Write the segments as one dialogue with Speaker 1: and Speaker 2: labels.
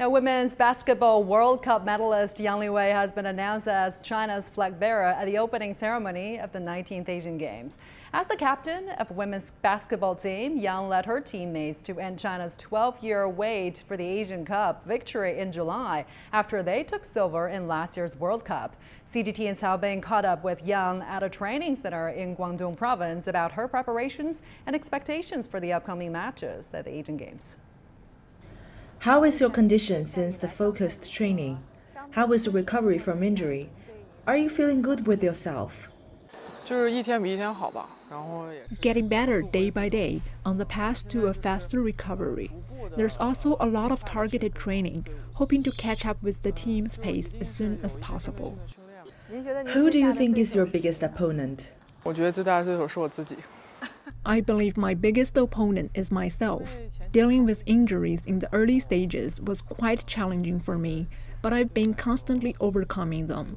Speaker 1: Now, Women's Basketball World Cup medalist Yang Liwei has been announced as China's flag bearer at the opening ceremony of the 19th Asian Games. As the captain of women's basketball team, Yang led her teammates to end China's 12-year wait for the Asian Cup victory in July after they took silver in last year's World Cup. CGTN's Cao Bing caught up with Yang at a training center in Guangdong province about her preparations and expectations for the upcoming matches at the Asian Games.
Speaker 2: How is your condition since the focused training? How is the recovery from injury? Are you feeling good with yourself?
Speaker 3: Getting better day by day on the path to a faster recovery. There's also a lot of targeted training, hoping to catch up with the team's pace as soon as possible.
Speaker 2: Who do you think is your biggest opponent?
Speaker 3: I believe my biggest opponent is myself. Dealing with injuries in the early stages was quite challenging for me, but I've been constantly overcoming them.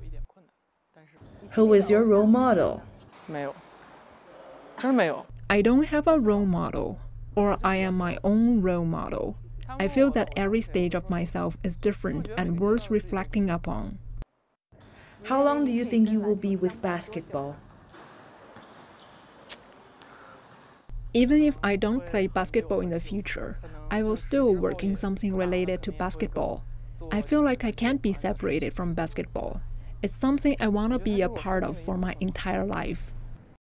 Speaker 2: Who is your role model?
Speaker 3: I don't have a role model, or I am my own role model. I feel that every stage of myself is different and worth reflecting upon.
Speaker 2: How long do you think you will be with basketball?
Speaker 3: Even if I don't play basketball in the future, I will still work in something related to basketball. I feel like I can't be separated from basketball. It's something I want to be a part of for my entire life.